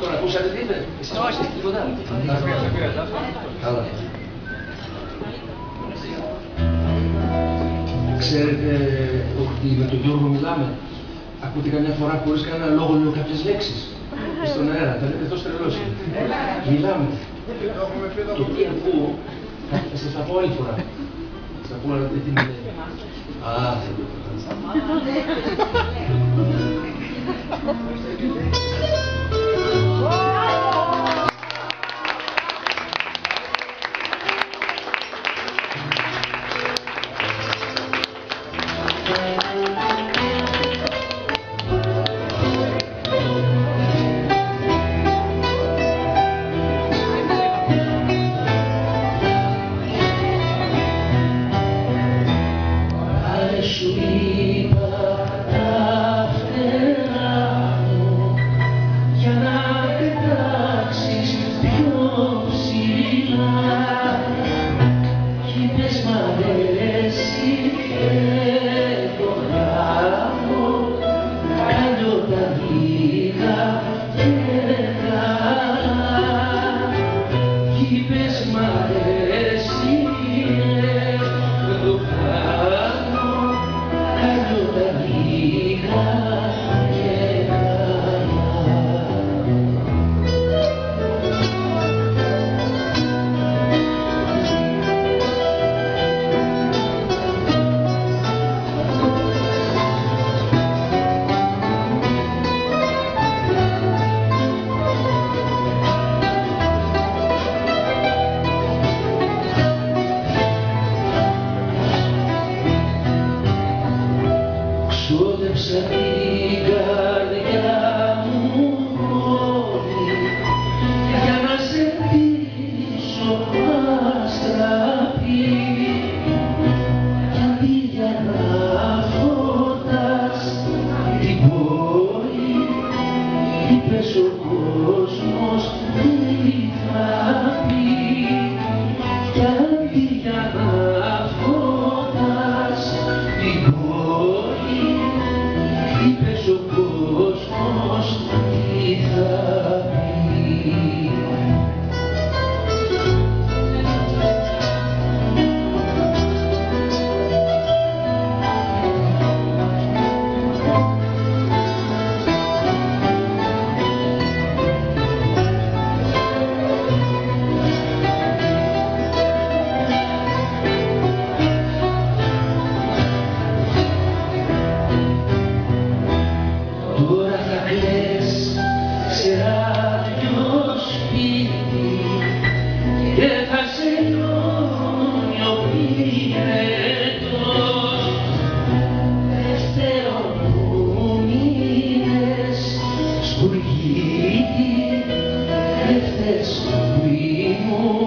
Τώρα ακούσατε τι είπε. Εσείς όχι, τίποτα άλλο. Καλά. Ξέρετε ότι με τον Γιώργο μιλάμε. Ακούτε καμιά φορά χωρίς κανένα λόγο λέω κάποιες λέξεις. Στον αέρα, τα λέτε τόσο τρελός. Μιλάμε. Το τι ακούω, Eso es la pólvora. ¿Se acuerdan de Tinder? Ah. τις μαύρες sok búvos most. Let's be more.